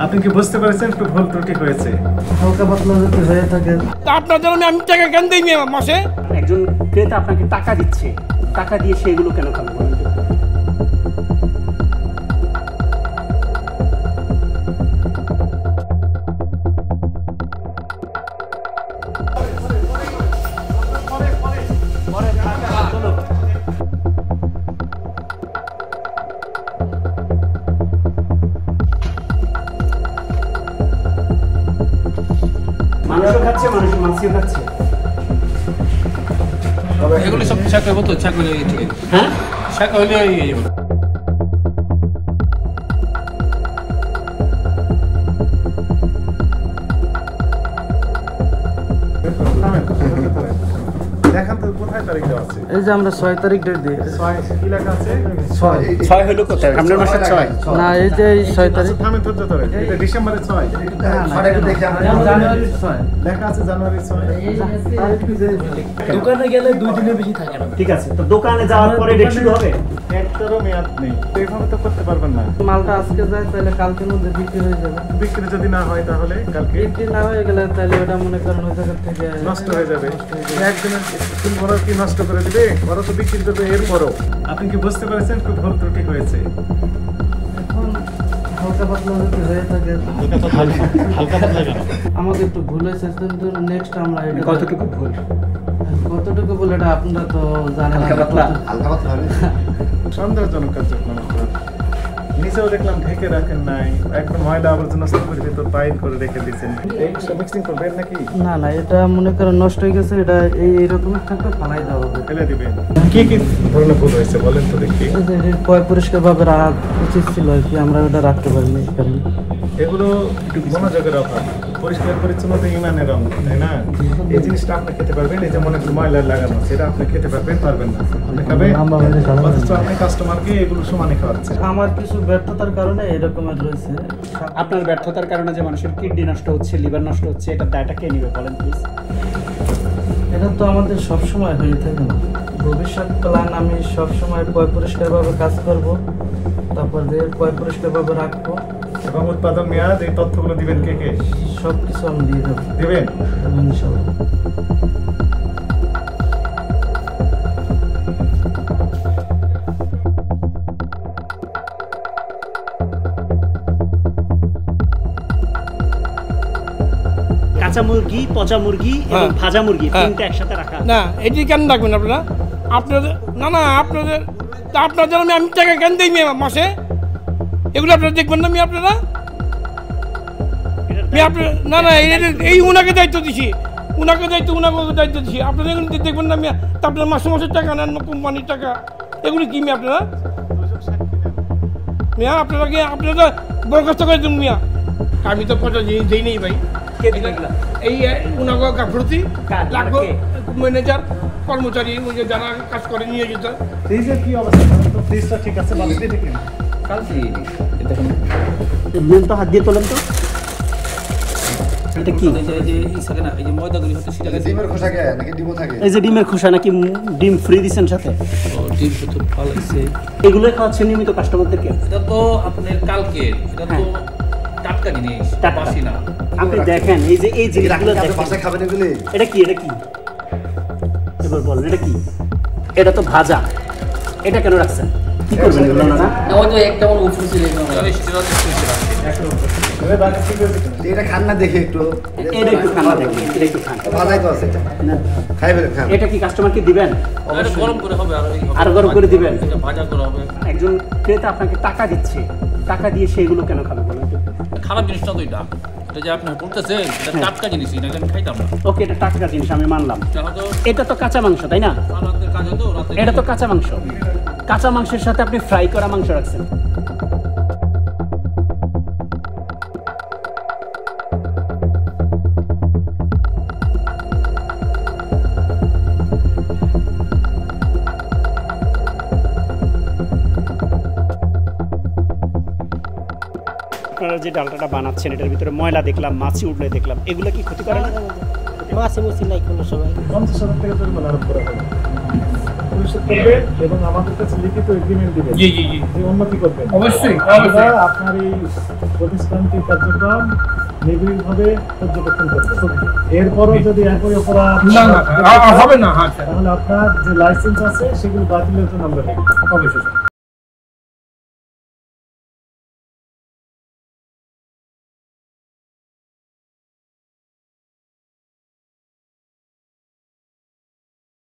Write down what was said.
আপনি কি বুঝতে পেরেছেন একটু ভুল ত্রুটি হয়েছে? হালকা পাতলা যদি হয়ে থাকে। তা আপনার জন্য আমি আমি টাকা কেন দিই মাসে? একজন ক্রেতা আপনাকে টাকা দিচ্ছে। টাকা দিয়ে সেগুলো কেন খাবে মানুষও খাচ্ছে মানুষের মাছিও খাচ্ছে। এগুলো সব শাক হইব তো শাক ঠিক হ্যাঁ? শাক হলে ইয়ে যাবে দেখান তো কোথায় তারিখ দেওয়া আছে? এই যে আমরা ছয় তারিখ ডেট দিয়ে। ছয় কি লেখা আছে? ছয়। ছয় হলো কোথায়? সামনের মাসের ছয়। না এই যে এই তারিখ। থামেন ধৈর্য ধরে এটা ডিসেম্বরের ছয়। জানুয়ারির ছয়। লেখা আছে জানুয়ারির ছয়। দোকানে গেলে দুই দিনের বেশি থাকে না। ঠিক আছে তো দোকানে যাওয়ার পরে ডেট শুরু হবে? একটারও মেয়াদ নেই। তো এইভাবে তো করতে পারবেন না। মালটা আজকে যায় তাহলে কালকের মধ্যে বিক্রি হয়ে যাবে। বিক্রি যদি না হয় তাহলে কালকে বিক্রি না হয়ে গেলে তাহলে ওটা মনে করেন ওই জায়গা থেকে নষ্ট হয়ে যাবে। একদিনের তিন বড় কি নষ্ট করে দিবে? বড় তো বিক্রি করবে এরপরও। আপনি কি বুঝতে পেরেছেন একটু ভুল ত্রুটি হয়েছে? এখন হালকা পাতলা যদি হয়ে থাকে আমাকে একটু ভুল হয়েছে নেক্সট আমরা কতটুকু ভুল? কতটুকু বলে এটা আপনারা তো জানেন। হালকা সন্দেহজনক কার্যক্রম আপনার। নিচেও দেখলাম ঢেকে রাখেন নাই। এখন ময়লা আবর্জনা স্তূপের ভিতর পাইল করে রেখে দিয়েছেন। এইগুলো মিক্সিং করবেন নাকি? না না এটা মনে করেন নষ্ট হয়ে গেছে এটা এই এরকম থাকবে ফালাই দেওয়া হবে। ফেলে দিবেন। কি কি ধরনের ভুল হয়েছে বলেন তো দেখি। এই যে পরিষ্কার ভাবে রাখা উচিত ছিল আর কি আমরা ওটা রাখতে পারিনি এগুলো একটু মনোযোগের অভাব। পরিষ্কার পরিচ্ছন্নতা ইমানের অঙ্গ তাই না? এই জিনিসটা আপনি খেতে পারবেন এই যে মনে করুন ময়লা লাগানো সেটা আপনি খেতে পারবেন পারবেন না। আপনি খাবেন আমরা খাব না। অথচ আপনি কাস্টমারকে এগুলো সমানে খাওয়াচ্ছেন। আমার কিছু ব্যর্থতার কারণে এরকমের রয়েছে। আপনার ব্যর্থতার কারণে যে মানুষের কিডনি নষ্ট হচ্ছে লিভার নষ্ট হচ্ছে এটা দায়টা কে নিবে বলেন প্লিজ এটা তো আমাদের সব সময় হয়ে থাকে না। ভবিষ্যৎ প্ল্যান আমি সব সময় পয় পরিষ্কারভাবে কাজ করব তারপর যে পয় পরিষ্কারভাবে রাখব। মেয়াদ এই তথ্যগুলো দিবেন কে কে? সব কিছু আমি দিয়ে দেবো। দিবেন? ইনশাল্লাহ। কাঁচা মুরগি পচা মুরগি এবং হ্যাঁ। ভাজা মুরগি হ্যাঁ। তিনটা একসাথে রাখা। না এটি কেন রাখবেন আপনারা? আপনাদের না না আপনাদের তা জন্য আমি আমি টাকা কেন দিই মাসে? এগুলো আপনারা দেখবেন না আমি আপনারা? আমি না না এই এই উনাকে দায়িত্ব দিছি। উনাকে দায়িত্ব উনাকে দায়িত্ব দিছি। আপনারা এগুলো দেখবেন না তা আপনার মাসে মাসে টাকা নেন না কোম্পানির টাকা? এগুলো কি মিয়া আপনারা? মিয়া আপনারা কি আপনারা বরখাস্ত করে দিন মিয়া। আমি তো পয়সা দিই দিই নেই ভাই। এই উনাকে গাফরতি লাগবে ম্যানেজার কর্মচারী ওই যে যারা কাজ করে নিয়ে যেত ফ্রিজের কি অবস্থা? ফ্রিজটা ঠিক আছে তো হাত দিয়ে তোলেন তো। এটা কি? এই যে ডিমের খোসা নাকি ডিম ফ্রি দিচ্ছেন সাথে? এগুলোই খাওয়াচ্ছেন নিয়মিত কাস্টমারদেরকে এটা তো আপনার কালকে এটা তো টাটকা জিনিস বাসি না। আপনি দেখেন এই যে এই জিনিসগুলো দেখেন। বাসায় খাবেন এগুলি? এটা কি এটা কি? এবার বলেন এটা কি? এটা তো ভাজা। এটা কেন রাখছেন? কি করবেন এগুলো? ওনারা ওই তো একটা মনে ছিল সেটা হচ্ছে ফ্রিজে রাখছি। এবার বাকি ঠিক হয়েছে কিনা? এটা খান না দেখে একটু। এটা একটু খান না দেখেন এটা একটু খান। ভাজাই তো আছে এটা। না, খাই খান এটা কি কাস্টমারকে দিবেন? গরম করে হবে আর গরম করে দিবেন? ভাজা করা হবে। একজন ক্রেতা আপনাকে টাকা দিচ্ছে। টাকা দিয়ে সেগুলো কেন খাবে বলেন খারাপ জিনিসটা তো এটা। এটা যে আপনি বলতেছেন এটা হ্যাঁ। টাটকা জিনিস এটা আমি খাইতাম না। ওকে এটা টাটকা জিনিস আমি মানলাম। এটা তো কাঁচা মাংস তাই না? এটা তো কাঁচা মাংস। কাঁচা মাংসের সাথে আপনি ফ্রাই করা মাংস রাখছেন। আপনারা যে ডালটাটা বানাচ্ছেন এটার ভিতরে ময়লা দেখলাম মাছি উঠলে দেখলাম এগুলো কি ক্ষতি করে না? মাছে মুছি নাই কোনো সময়। পঞ্চাশ হাজার টাকা জরিমানা আরোপ করা হবে পরিশোধ করবেন এবং আমাদের কাছে লিখিত এগ্রিমেন্ট দিবেন। জি জি জি। উন্নতি করবেন। অবশ্যই আমরা আপনার এই প্রতিষ্ঠানটির কার্যক্রম নিবিড়ভাবে পর্যবেক্ষণ করবে। এরপরও যদি একই অপরাধ হবে না হ্যাঁ তাহলে আপনার যে লাইসেন্স আছে সেগুলো বাতিলের জন্য আমরা অবশ্যই